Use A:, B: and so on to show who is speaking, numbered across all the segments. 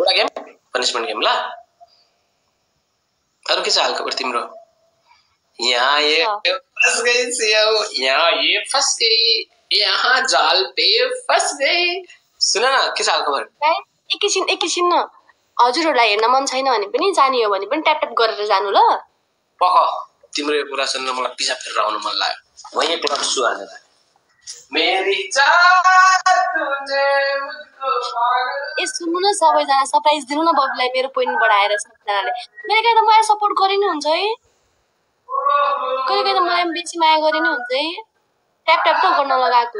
A: एउटा game punishment game ल? अरू के छ हालखबर तिम्रो? यहाँ ये फंस गई यहाँ ये फंस गई। यहाँ जाल पे फंस गई। सुन न के छ
B: एकैछिन एकैछिन न। हजुरहरूलाई हेर्न मन छैन भने पनि जाने हो भने पनि ट्याप ट्याप गरेर जानु ल।
A: पख। तिम्रो यो कुरा सुनेर मलाई पिसा फेरेर आउनु मन लाग्यो। म यही गर्छु हालेर
B: ए सुन्नु सबैजना सरप्राइज दिनु न बबीलाई मेरो पोइन्ट बढाएर सबजनाले। कहिले कहिले त मलाई सपोर्ट गरे नै हुन्छ है? कहिले कहिले त मलाई बेसी माया गरे नै हुन्छ है? ट्याप ट्याप त गर्न लगाएको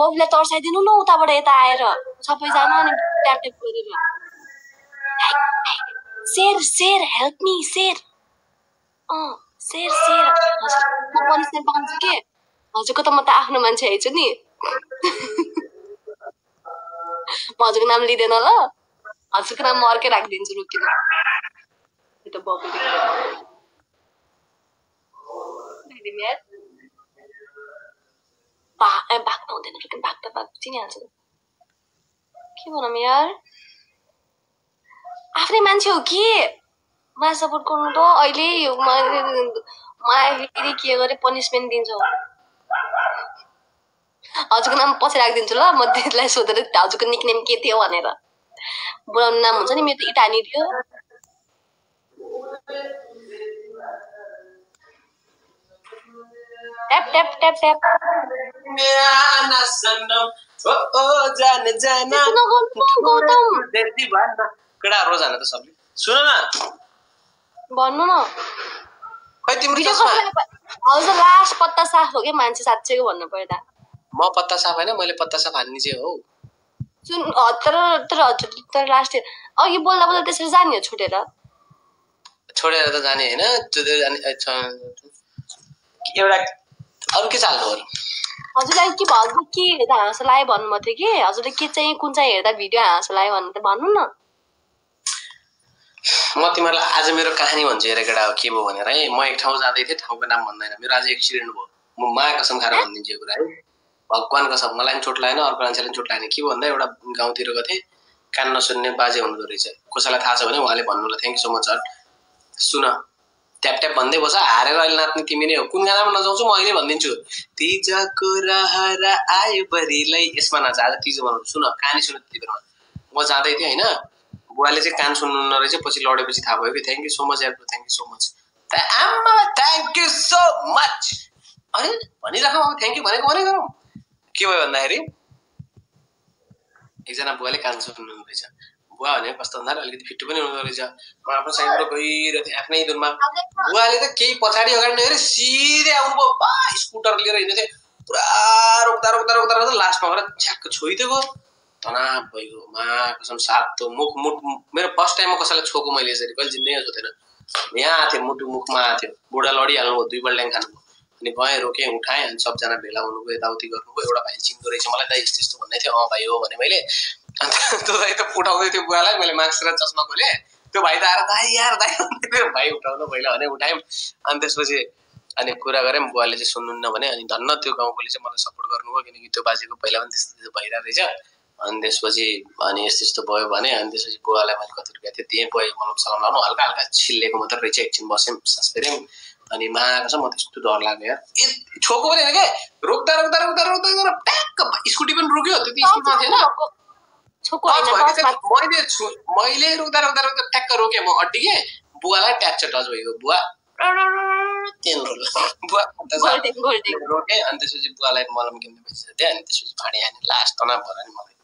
B: बबीलाई तर्साइदिनु न उताबाट यता आएर सबैजना अनि ट्याप ट्याप गरेर। Share share help me share अँ सेयर हजुर म पनिसमेन्ट पाउँछु के? हजुरको त म त आफ्नो मान्छे आइछु नि। म हजुरको नाम लिँदैन ल। हजुरको नाम म अर्कै राखिदिन्छु रोकिन भाग्न हुँदैन भाग चिनिहाल्छ। के भनौँ यार आफ्नै मान्छे हो कि? मलाई सपोर्ट गर्नु त। अहिले मलाई फेरि के गरे पनिसमेन्ट दिन्छ। हजुरको नाम पछि राखिदिन्छु ल म दिदीलाई सोधेर हजुरको निकनेम के थियो भनेर। बोलाउने नाम हुन्छ नि मेरो त इटानी थियो। ट्याप ट्याप ट्याप ट्याप
A: जान त। सबले। सुन न।
B: भन्नु न।
A: खै तिम्रो
B: लास्ट पत्ता साफ हो कि मान्छे साँच्चैको भन्नु पर्दा।
A: म पत्ता साफ होइन मैले पत्ता साफ हान्ने चाहिँ हो।
B: सुन अ, तर तर हजुर तर लास्ट अघि बोल्दा बोल्दा त्यसरी जाने हो छुटेर
A: छोडेर त जाने होइन जाने एउटा अरू के चाल्नु अरू?
B: हजुरलाई के भयो के हेर्दा हाँसो लाग्यो भन्नुभएको थियो कि? हजुरले के चाहिँ कुन चाहिँ हेर्दा भिडियो हाँसो लाग्यो भन्नु त भन्नु न।
A: म तिमीहरूलाई आज मेरो कहानी भन्छु हेर केटा हो के भयो भनेर है। म एक ठाउँ जाँदै थिएँ ठाउँको नाम भन्दैन। मेरो आज एक्सिडेन्ट भयो। म मा कसम खाएर भनिदिन्छु यो कुरा है। भगवान् कसम मलाई पनि चोट लागेन अर्को मान्छेलाई पनि चोट लागेन। के भन्दा एउटा गाउँतिर गएको कान नसुन्ने बाजे हुनुहुँदो रहेछ। कसैलाई थाहा छ भने उहाँले भन्नुलाई thank you so much sir soon. Tap tap भन्दै बस हारेर अहिले नाच्ने तिमी नै हो। कुन गानामा नजाउँछु म अहिले भनिदिन्छु। तिजको रहर आयो यसमा नाच आज तिजो बनाउँछु सुन कहानी सुन त्यति बेरमा म जाँदै थिएँ होइन? बुवाले चाहिँ कान सुन्नु रहेछ पछि लडेपछि थाहा भयो कि थ्याङ्क यू सो मच यार thank you so much thank you so much अरे भनिराखौँ थ्याङ्क यू भनेको भने गरौँ। के भयो भन्दाखेरि? एकजना बुवाले कान सुन्नु रहेछ। बुवा भनेको कस्तो भन्दा अलिकति फिट्टो पनि हुँदो रहेछ। आफ्नो साइडबाट गइरहेको थिएँ आफ्नै धुनमा बुवाले त केही पछाडि अगाडि नहेरे सिधै आउनुभयो बा स्कुटर लिएर हिँड्दै थियो। पुरा रोक्दा रोक्दा रोक्दा रोक्दा लास्टमा गएर छ्याक्क छोइदिएको तनाव भइगयो मा कसम सातो मुख मुख मेरो फर्स्ट टाइममा कसैलाई छोको मैले यसरी। कहिले जिन्दगीमा छोथेन यहाँ आएको थियो मुटु मुखमा आएको थियो बुढा लडिहाल्नु भयो दुई बल्ट्याङ खानुभयो अनि गएँ रोकेँ उठाएँ अनि सबजना भेला हुनुभयो यताउति गर्नुभयो एउटा भाइ चिन्दो रहेछ मलाई दाइ यस्तो यस्तो भन्दै थियो अँ भाइ हो भने मैले अन्त त्यो दाइ त उठाउँदै थियो बुवालाई मैले मास्क र चस्मा खोलेँ। त्यो भाइ त आएर दाइ यार दाइ भाइ उठाउनु पहिला भने उठायौँ। अनि त्यसपछि अनि कुरा गऱ्यौँ बुवाले चाहिँ सुन्नुहुन्न भने अनि धन्न त्यो गाउँकोले चाहिँ मलाई सपोर्ट गर्नुभयो किनकि त्यो बाजेको पहिला पनि त्यस्तो त्यस्तो भइरहेको रहेछ। अनि त्यसपछि अनि यस्तो यस्तो भयो भने अनि त्यसपछि बुवालाई मैले कति रुपियाँ थियो त्यहीँ गएँ मलम सलम लाउनु हल्का हल्का छिल्लेको मात्रै रहेछ एकछिन बस्यौँ सास फेऱ्यौँ अनि माएको छ म त्यस्तो डर लाग्यो यार छोको पनि होइन क्या रोक्दा रोक्दा रोक्दा रोक्दा रोक्दा ट्याक्क स्कुटी पनि रोक्यो त्यति स्कुटमा थिएन मैले मैले रोक्दा रोक्दा रोक्दा ट्याक्क रोकेँ म अड्डिएँ बुवालाई ट्याच टच भएको बुवा त्यहाँदेखि बुवा अन्त चाहिँ
B: गोल्डेन गोल्डेन
A: रोकेँ अनि त्यसपछि बुवालाई मलम किन्ने पैसा दिएँ अनि त्यसपछि भाँडी हाने लास्ट तनाव भएर नि मलाई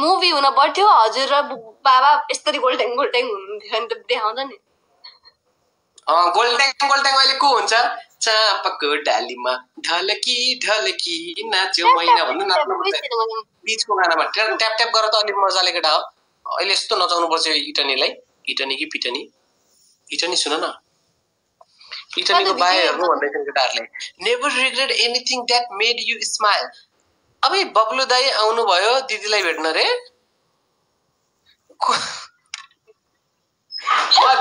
B: मुभी हुन पर्थ्यो हजुर र बाबा यस्तरी गोल्डेन गोल्डेन हुनुहुन्थ्यो अनि त देखाउँछ नि
A: गोल्ट्याङ गोल्ट्याङ अहिले को हुन्छ? चापको डालीमा। ढलकी ढलकी नाच्यो मैना भन्नु नाच्नु। बिचको गानामा ट्याप ट्याप गरेर त अलिक मजाले केटा हो। अहिले यस्तो नचाउनु पर्छ इटनीलाई। इटनी कि पिटनी? इटनी सुन न। इटनीको बाहे हेर्नु भन्दै थियो केटाहरूले। Never regret anything that made you smile अबे बब्लु दाई आउनुभयो दिदीलाई भेट्न रे?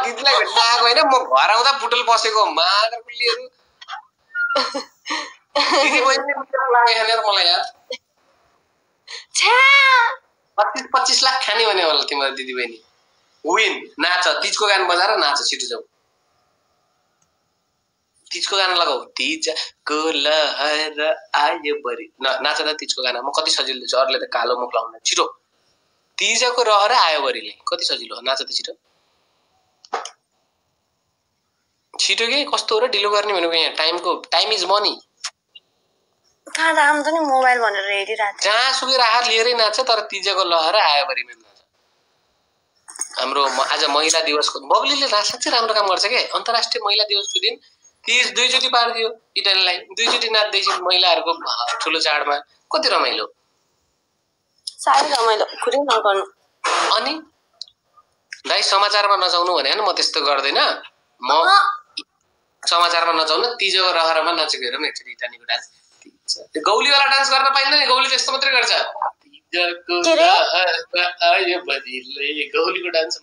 A: दिदीलाई भेट्न आएको होइन म घर आउँदा पुटल बसेको मादर कुल्लीहरू दिदी बहिनी लाग्यो मलाई यार।
B: छ्या।
A: पच्चिस लाख खाने भने होला तिम्रो दिदीबहिनी विन नाच तिजको गान बजाएर नाच छिटो जाऊ। तिजको गाना लगाऊ। तिजको लहर आयो बरी। न नाच त तिजको गाना। म कति सजिलो छु अरूले त कालो मुख लाउनु छिटो। तिजको रहर आयो बरीले। कति सजिलो हो? नाच त छिटो। छिटो के कस्तो हो र ढिलो गर्ने भनेको यहाँ टाइमको टाइम इज मनी
B: कहाँ दाम त नि मोबाइल भनेर हेरिरहेको थिएँ
A: जहाँसुकै राहत लिएरै नाच्छ तर तिजको लहर आयो बरीमा नाच्छ हाम्रो म- आज महिला दिवसको बब्लीले साँच्चै राम्रो काम गर्छ के? अन्तर्राष्ट्रिय महिला दिवसको दिन। तिज दुईचोटि पारिदियो इटालीलाई। दुईचोटि नाच्दैछ महिलाहरूको ठुलो चाडमा। कति रमाइलो।
B: साह्रै रमाइलो। कुरै नगर्नु।
A: अनि? दाइ समाचारमा नचाउनु भने म त्यस्तो गर्दैन। म समाचारमा नचाउनु तिजको रहरमा नाचेको हेरौँ एकचोटि इटालीको डान्स। त्यो गौलीवाला डान्स गर्न पाइँदैन नि गौली त्यस्तो मात्रै गर्छ। गौलीको डान्स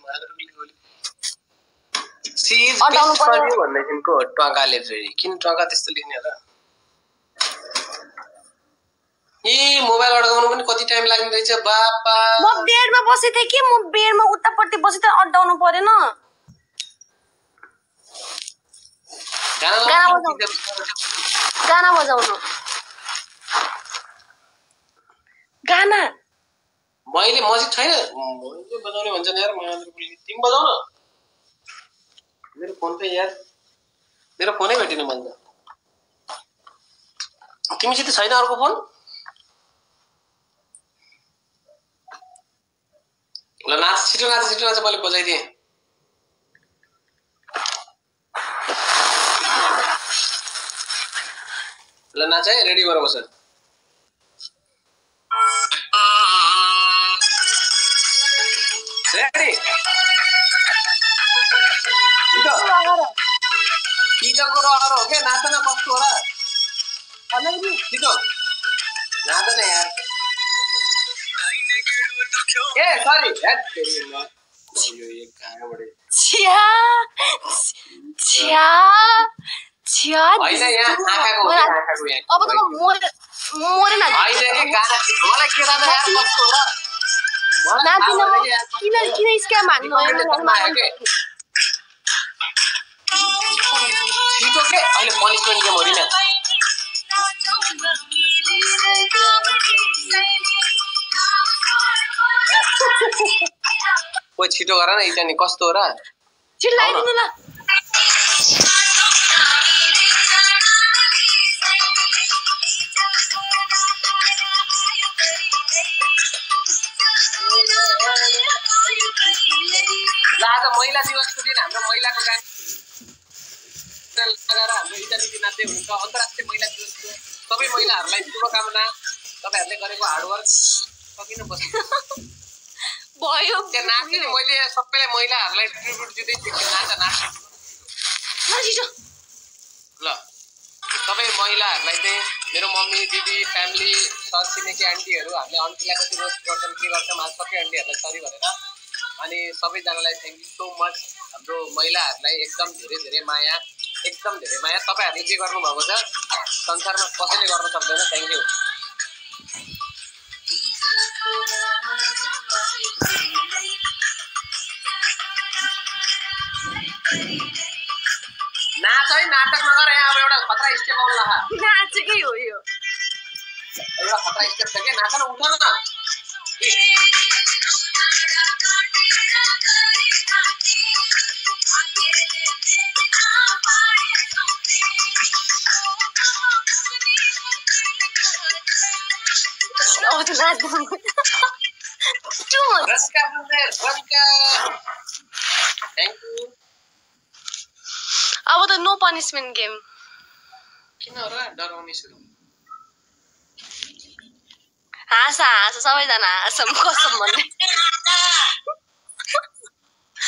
A: भन्दैथिन्को टङ्काले फेरि किन टङ्का त्यस्तो लेख्ने होला? ए मोबाइल अड्काउनु पनि कति टाइम लाग्ने रहेछ बापा।
B: म बेडमा बसेको थिएँ कि म बेडमा उतापट्टि बसेँ त अड्डाउनु परेन।
A: गाना
B: बजाउनु। गाना।
A: मैले म चाहिँ छैन। मैले बजाउने भन्छ यार तिमी बजाउ न। मेरो फोन त यार मेरो फोनै भेटिन त तिमीसित छैन अर्को फोन? ल नाच छिटो नाच छिटो नाच मैले बजाइदिएँ। ल नाच है रेडी? बस रेडी पिजको रहर हो क्या? नाच न कस्तो हो? र छिटो नाच न यार ए सरी कहाँबाट
B: अब त मोरेन। किन। किन स्क्याम हान्नु
A: अहिले पनिसमेन्ट गेम ओ छिटो गर न इटानी कस्तो हो र?
B: चिल्लाइदिनु ल
A: ल। महिला दिवसको दिन हाम्रो महिलाको गान लगाएर हाम्रो इटाली नाच्दै हुनुहुन्छ अन्तर्राष्ट्रिय महिला दिवसको सबै महिलाहरूलाई शुभकामना। तपाईँहरूले गरेको हार्डवर्क सकिन बस्नु
B: भयो।
A: त्यहाँ नाच्ने मैले सबैलाई महिलाहरूलाई ट्रिब्युट दिँदै थिएँ नाच नाच
B: ल
A: सबै महिलाहरूलाई चाहिँ मेरो मम्मी दिदी फ्यामिली सर छिमेकी आन्टीहरू हामीले आन्टीलाई कति रोज गर्छौँ के गर्छौँ आज सबै आन्टीहरूलाई सरी भनेर अनि सबैजनालाई थ्याङ्क यू सो मच हाम्रो महिलाहरूलाई एकदम धेरै धेरै माया एकदम धेरै माया। तपाईँहरूले जे गर्नुभएको छ? संसारमा कसैले गर्न सक्दैन थ्याङ्क यू नाच है नाटक नगर यहाँ अब एउटा खतरा स्टेप आउनु ला
B: नाचेकै हो यो।
A: एउटा खतरा स्टेप छ क्या नाच न उठ न
B: अब त नाच्नु Too much.
A: रन्का बुझेर रन्का थ्याङ्क यू
B: अब त नो पनिसमेन्ट गेम
A: किन र डराउने सुरु
B: हाँस हाँस सबैजना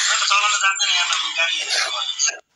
B: 那个找
C: 那个单子
B: 呢？那应
A: 该也是吧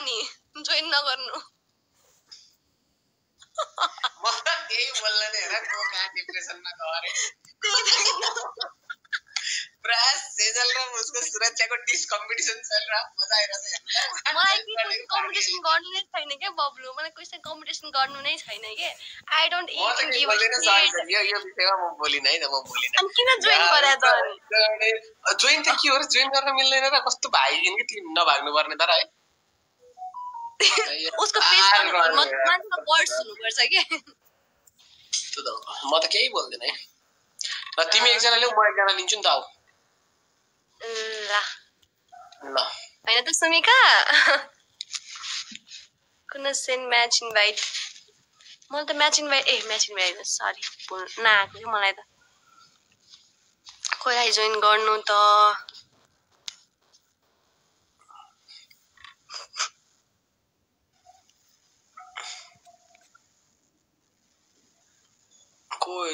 A: नि जोइन नगर्नु बोल्न नै हेर को कहाँ डिप्रेसनमा गरे पुरा सेजल र उसको सुरक्षाको डिस कम्पिटिसन मजा
B: मलाई के कम्पिटिसन गर्नु नै छैन क्या बब्लु मलाई कसै कम्पिटिसन गर्नु नै छैन कि आई डोन्ट
A: म त केही बोल्दिनँ सरी यो यो विषयमा म बोलिनँ है त म बोलिनँ
B: अनि किन जोइन गरे त अनि
A: जोइन त के हो र जोइन गर्न मिल्दैन र कस्तो कि तिमी नभाग्नु पर्ने तर है
B: उसको फेस मान्छेको वर्ड्स हुनुपर्छ कि
A: त्यो त हो। म त केही बोल्दिनँ है र तिमी एकजना ल्याऊ म एकजना लिन्छु नि त
B: ल
A: ल
B: होइन त सुमिका कुन सेन्ड म्याच इन्भाइट मलाई त म्याच इन्भाइट ए म्याच इन्भाइट सरी नआएको कि मलाई त कसलाई जोइन गर्नु त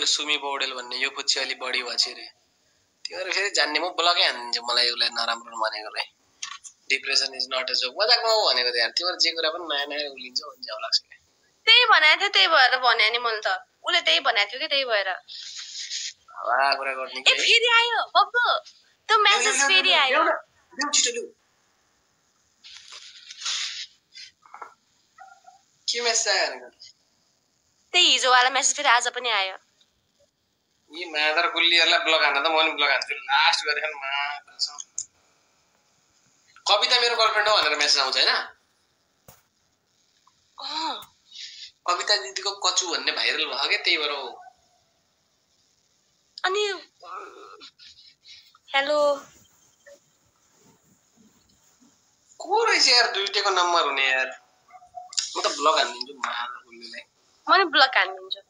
A: यो सुमी पौडेल भन्ने यो पछि अलिक बढी भएछ अरे तिमीहरू फेरि जान्ने म ब्लकै हानिदिन्छु मलाई उसलाई नराम्रो भनेकोलाई depression is not a joke मजाकमा हो भनेको त यार तिमीहरू जे कुरा पनि नयाँ नयाँ उलिन्छ हुन्छ लाग्छ क्या।
B: त्यही भनेको थियो त्यही भएर भने नि मैले त उसले त्यही भनेको थियो कि त्यही भएर
A: कुरा गर्ने
B: ए फेरि आयो बब्बु त्यो म्यासेज फेरि आयो
A: के मेसेज आयो
B: त्यही हिजोवाला म्यासेज फेरि आज पनि आयो
A: यी मादर गुल्लीहरूलाई ब्लग हान्न त म पनि ब्लग हान्छु लास्ट गरेर मादर कविता मेरो गर्लफ्रेन्ड हो भनेर मेसेज आउँछ होइन
B: अँ,
A: कविता दिदीको कचु भन्ने भाइरल भयो क्या त्यही भएर हो
B: अनि हेलो
A: को रहेछ यार दुइटैको नम्बर हुने यार म त ब्लग हानिदिन्छु मादर गुल्लीलाई
B: म नि block हानिदिन्छु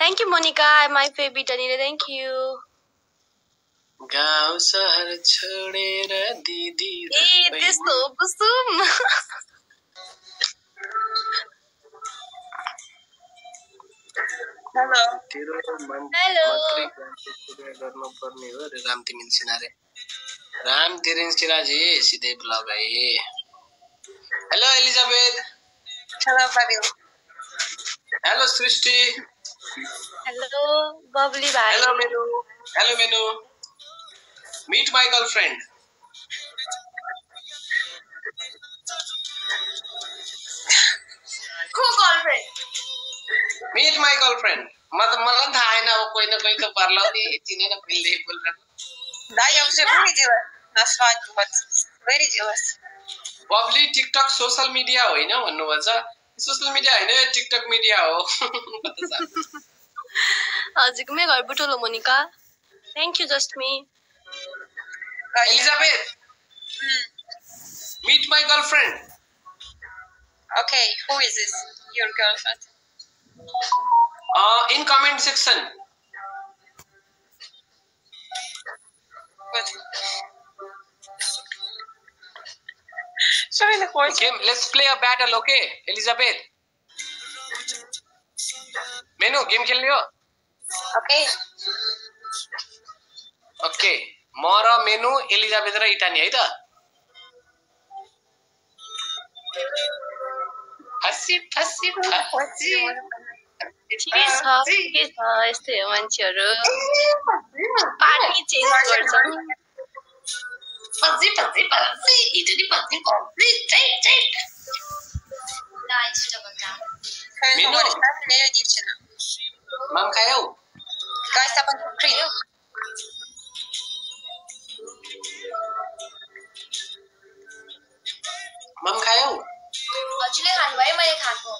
B: thank you Monica my favourite अनि थ्याङ्क यू
A: गाउँ सहर छोडेर दिदी
B: ए त्यस्तो हो कुसुम
D: हेलो
A: तेरो मन गर्नुपर्ने हो रे राम तिमिल सिन्हा रे राम तिरिन सिन्हा जी सिधै ब्लग है hello Elizabeth
D: hello hello
A: Srishti. Hello,
B: bubbly bye. Hello,
A: Menu. Hello, Menu. Meet my girlfriend. Who
B: girlfriend? Meet
A: my girlfriend. मत मतलब था ना वो कोई ना कोई तो पर लो दी चीने ना पिल दे
D: बोल रहा very jealous that's why बहुत very jealous
A: bubbly tiktok social media होई ना वन्नो वजह सोसल मिडिया होइन यो टिकटक मिडिया हो कता छ?
B: हजुरकोमै घर बुटोलो Monica thank you just me
A: Elizabeth
D: Hmm.
A: Meet my girlfriend
D: Okay, who is this? Your girlfriend?
A: In comment section
D: Good. Sorry, the voice.
A: Let's play a battle, okay? Elizabeth. Menu game खेल्ने हो?
D: Okay.
A: Okay म र Elizabeth र इटानी है त फसी फसी। फसी।
B: ठिकै छ ठिकै छ यस्तै हो मान्छेहरू पार्टी चेन्ज गर्छन्
A: फसी फसी फसी इटानी फसी फसी chat chat
D: Minut. Leo dziewczyna.
A: माम खायौ
D: Guys, up on screen.
A: माम खायौ
B: हजुरले खानुभयो मैले खाएको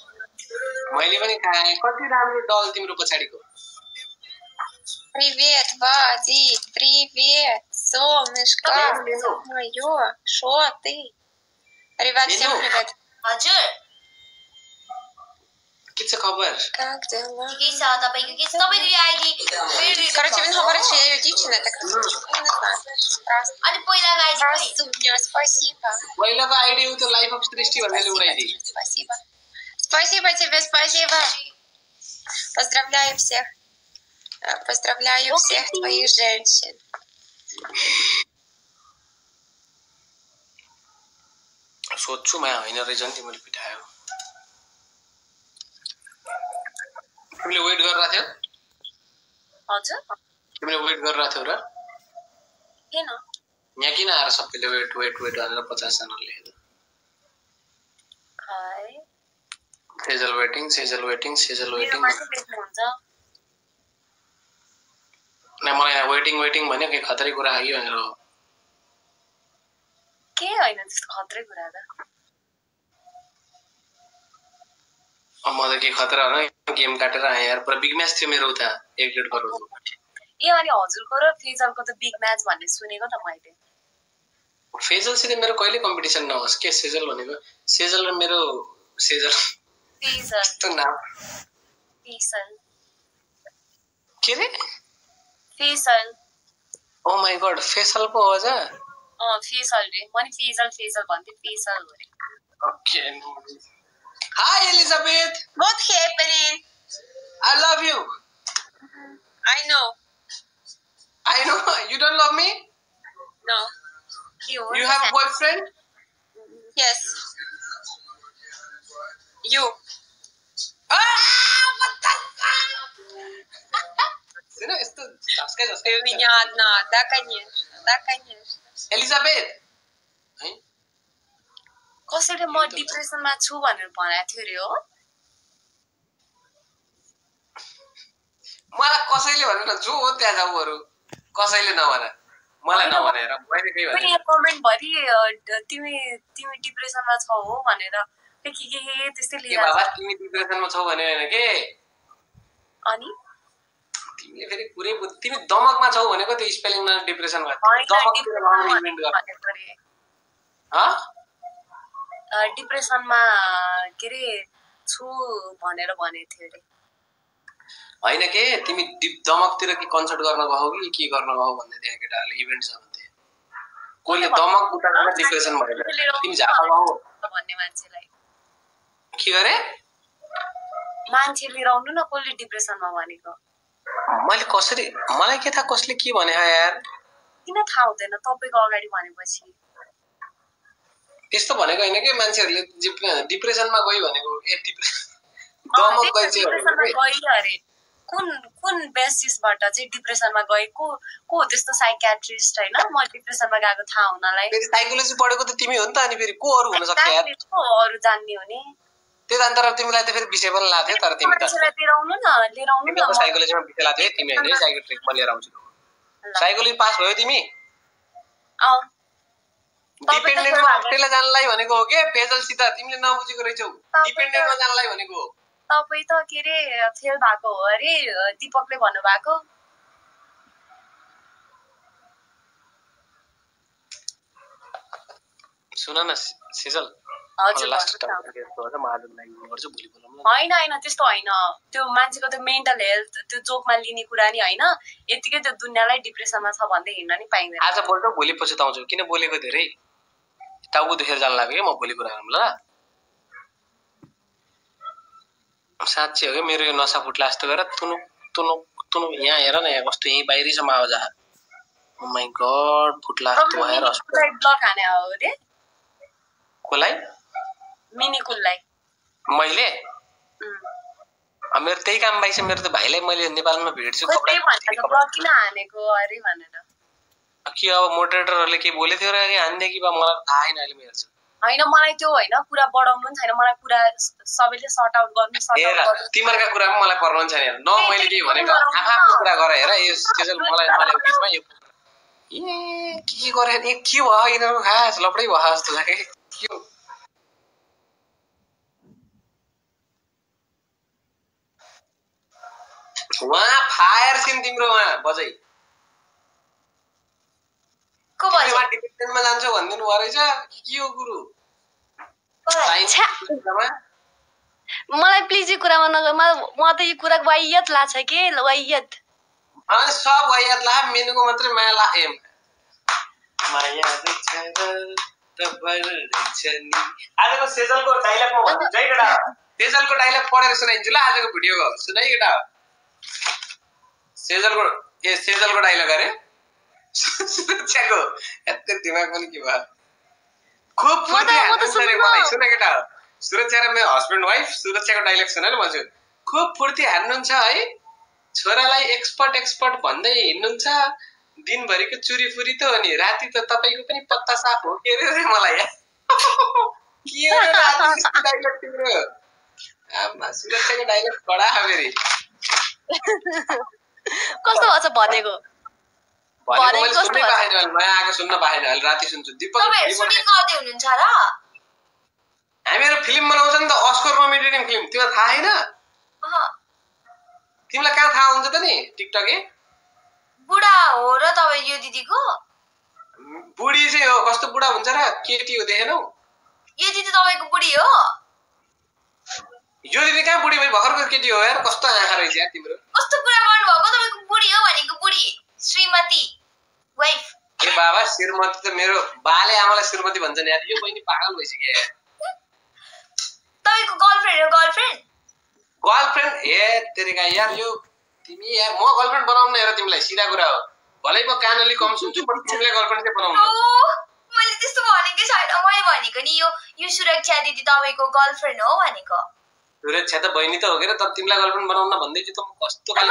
A: मैले पनि खाएँ कति राम्रो डल तिम्रो पछाडिको
D: Привет, Вади. Привет, Солнышко мое, шо ты? Ребят, всем привет.
B: А
A: че? Кица кабер.
D: Как дела? Короче, він говорить, що я її дівчина, так я не знаю.
B: Але пойлага айди.
D: Здравствуй, спасибо.
A: Пойлага айди, у тебя лайф обстрести, валю айди.
D: Спасибо. Спасибо тебе, спасибо. Поздравляю всех. Э, поздравляю всех твоих женщин.
A: सोध्छु माया होइन रहेछ नि तिमीले पिटायो। तिमीले वेट गरिरहेको थियौ?
C: हजुर।
A: तिमीले वेट गरिरहेको थियौ र?
C: किन?
A: यहाँ किन आएर सबैले वेट वेट वेट भनेर पचासजनाले Sejal waiting Sejal waiting Sejal waiting
C: मेरोमा चाहिँ लेख्नुहुन्छ
A: नै मलाई यहाँ वेटिङ वेटिङ भन्यो के खतरै कुरा आयो भनेर हो।
C: के होइन त्यस्तो खत्रै कुरा त
A: म त के खतरा हो गेम काटेर आएँ यार पुरा बिग म्याच थियो मेरो उता एक डेढ करोडको
C: ए अनि हजुरको र फेजलको त बिग म्याच भन्ने सुनेको त मैले
A: फेजलसित मेरो कहिले कम्पिटिसन नहोस् के सेजल भनेको सेजल र मेरो सेजल
C: फेजल
A: नाम
C: फेसल
A: के रे
C: फेसल
A: ओ माई गड फेसल पो हो जा
C: अँ फेसल रे म नि फेजल फेजल भन्थेँ फेसल हो रे
A: okay hi Elizabeth
C: What happening?
A: I love you
C: I know.
A: I know you don't love me
C: No. You.
A: You have boyfriend
C: Yes. You.
A: होइन यस्तो झस्कै झस्कै
C: Понятно. Да, конечно. Да, конечно.
A: एलिजाबेथ है
C: कसैले म डिप्रेसनमा छु भनेर भनेको थियो अरे हो
A: मलाई कसैले भनेर जो हो त्यहाँ जाऊ बरु कसैले नभन मलाई
C: होइन।
A: नभनेर मैले केही
C: खोइ
A: भने
C: यहाँ कमेन्टभरि अ, ड- तिमी तिमी डिप्रेसनमा छौ हो भनेर के के के के त्यस्तै
A: के
C: लिएर
A: बाबा तिमी डिप्रेसनमा छौ भने होइन के
C: अनि
A: तिमीले फेरि पुरै तिमी दमकमा छौ भनेको त्यो स्पेलिङमा दमकतिर लगाउने
C: डिप्रेसनमा के अरे छु भनेर भनेको थियो अरे।
A: होइन के? तिमी डिप दमकतिर कि कन्सर्ट गर्न गयो कि के गर्न गयो भन्दै थियो केटाहरूले इभेन्ट छ भन्थे कोहीले दमक उता गएर डिप्रेसन भएर तिमी झापा गयो
C: भन्ने मान्छेलाई।
A: के गरे
C: मान्छे लिएर आउनु न कसले डिप्रेसनमा भनेको।
A: मैले कसरी मलाई के थाहा कसले के भने यार?
C: किन थाहा हुँदैन? तपाईँको अगाडि भनेपछि।
A: त्यस्तो भनेको होइन कि मान्छेहरूले? डिप- डिप्रेसनमा गयो भनेको ए डिप्रेसन
C: कुन कुन बेसिसबाट चाहिँ डिप्रेसनमा गएको को हो त्यस्तो साइकेट्रिस्ट होइन? म डिप्रेसनमा गएको थाहा हुनलाई।
A: साइकोलोजी पढेको त तिमी हो नि त अनि फेरि को अरू हुन सक्छ
C: अरू जान्ने हो नि?
A: त्यही त अन्त तिमीलाई त फेरि विषय पनि लाग्थ्यो तर तिमी त साइकोलोजीमा विषय लाग्थ्यो तिमी होइन साइकोट्रिकमा लिएर आउँछु। साइकोलोजी पास भयो तिमी? डिपेन्डेन्टमा अस्ट्रेलिया जानलाई भनेको हो के? पेजलसित तिमीले नबुझेको रहेछौ। डिपेन्डेन्टमा जानलाई भनेको हो।
C: तपाईँ त के अरे फेल भएको हो अरे दिपकले भन्नुभएको।
A: सुन न सिजल। भोलि।
C: होइन होइन त्यस्तो होइन। त्यो मान्छेको त्यो मेन्टल हेल्थ त्यो जोकमा लिने कुरा नि होइन। यतिकै त्यो दुनियाँलाई डिप्रेसनमा छ भन्दै हिँड्न नि पाइँदैन।
A: आज बोल्छ भोलि पछुताउँछु किन बोलेको धेरै? टाउको दुखेर जान लाग्यो कि म भोलि कुरा गरौँ ल। साँच्ची हो कि मेरो यो नसा फुट्ला जस्तो गरेर तुनुक तुनुक तुनुक यहाँ हेर न यहाँ कस्तो यहीँ बाहिरीसम्म आवाज आयो माई गड फुट्ला जस्तो भएर कसलाई?
C: मिनी कुललाई
A: मैले मेरो त्यही काम बाइस मेरो त भाइलाई मैले नेपालमा भेट्छु के अब मोडरेटरहरूले के बोलेको थियो र कि हान्दे कि बा मलाई थाहा छैन अहिले म हेर्छु
C: होइन मलाई त्यो होइन कुरा बढाउनु पनि छैन मलाई कुरा सबैले सर्ट आउट गर्नु
A: तिमीहरूका कुरा पनि मलाई पर्नु छैन हेर न मैले के भनेको आफ्नो कुरा गर हेर यो सेजल मलाई मलाई बिचमा यो ए के गरे के भयो यिनीहरू खास लपडै भयो जस्तो लाग्यो के हो? उहाँ फायर सिन तिम्रो उहाँ बजै।
C: को भन्छ
A: तिमीले डिपेन्डेन्टमा जान्छौ भनिदिनु भयो रहेछ के हो गुरु?
B: मलाई प्लिज यो कुरामा नगर म त यो कुरा वाइयत लाग्छ कि? वाइयत।
A: सब वाइयात ला मेनुको मात्रै माया ला एम। माया आजको सेजलको डाइलग म भन्छु है केटा। सेजलको डाइलग पढेर सुनाइदिन्छु ल आजको भिडियोको सुनाइ केटा। सेजलको ए सेजलको डाइलग अरे सुरक्षाको यत्रो दिमाग पनि के भयो खुब सुन केटा सुरक्षा र मेरो हस्बेन्ड वाइफ सुरक्षाको डाइलग सुन ल भन्छु खुब फुर्ती हान्नुहुन्छ है। छोरालाई एक्सपर्ट एक्सपर्ट भन्दै हिँड्नुहुन्छ दिनभरिको चुरी फुरी त हो नि राति त तपाईँको पनि पत्ता साफ हो के अरे मलाई। डाइलग तिम्रो? आमा सुरक्षाको डाइलग कडा फेरि
B: कस्तो भएछ भनेको?
A: भनेको हामीहरू फिल्म बनाउँछ नि त अस्कर नोमिनेटिङ फिल्म तिमीलाई थाहा छैन तिमीलाई कहाँ थाहा हुन्छ त नि टिकटक? ए
E: बुढा हो र तपाईँ यो दिदीको?
A: बुढी चाहिँ हो कस्तो बुढा हुन्छ र केटी हो देखेनौ?
E: यो दिदी तपाईँको बुढी हो?
A: यो दिदी कहाँ बुढी भई भर्खरको केटी हो यार कस्तो आँखा रहेछ यार तिम्रो
E: कस्तो कुरा गर्नुभएको तपाईँको बुढी हो भनेको बुढी श्रीमती वाइफ
A: ए बाबा श्रीमती त मेरो बाले आमालाई श्रीमती भन्छ नि यार यो बहिनी पागल भइसक्यो यार
E: तपाईँको गर्लफ्रेन्ड हो गर्लफ्रेन्ड
A: गर्लफ्रेन्ड ए तेरिका यार यो तिमी यार म गर्लफ्रेन्ड बनाउनु हेर तिमीलाई सिधा कुरा हो भलै म कान अलिक कम सुन्छु बट तिमीलाई गर्लफ्रेन्ड चाहिँ बनाउनु
E: मैले त्यस्तो भनेकै छैन मैले भनेको नि यो यो सुरक्षा दिदी तपाईँको गर्लफ्रेन्ड हो भनेको
A: सुरक्षा त बहिनी त हो के तर तिमीलाई गर्लफ्रेन्ड बनाउन भन्दै थियो त म कस्तो
E: भने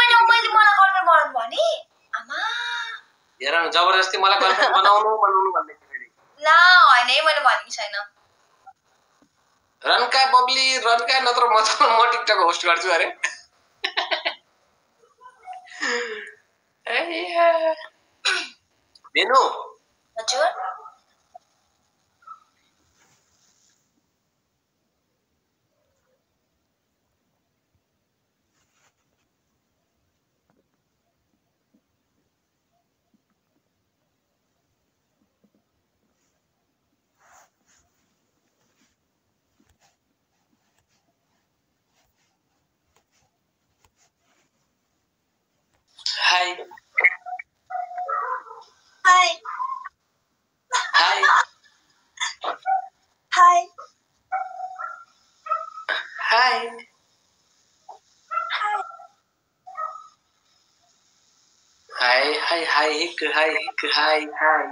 A: हेर न जबरजस्ती मलाई गर्लफ्रेन्ड बनाउनु बनाउनु भन्दै थियो फेरि
E: ला होइन है मैले भनेको छैन
A: रनका बब्ली रनका नत्र म त म टिकटक होस्ट गर्छु अरे ए, बेनु
E: हजुर
A: hik hai hai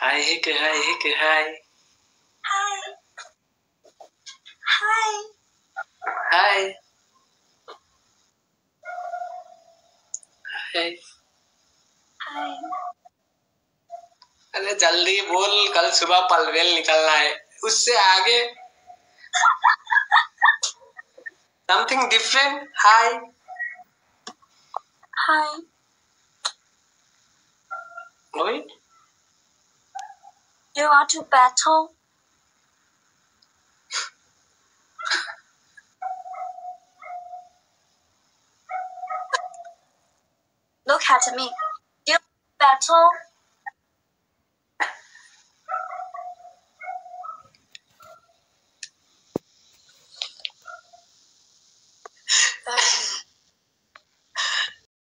A: hai hik
E: hai hik
A: hai hai
E: hai
A: अरे जल्दी बोल कल सुबह पलवेल निकलना है। उससे आगे। Something different hi.
E: Hi.
A: Wait.
E: You want to battle? Look at me. You battle?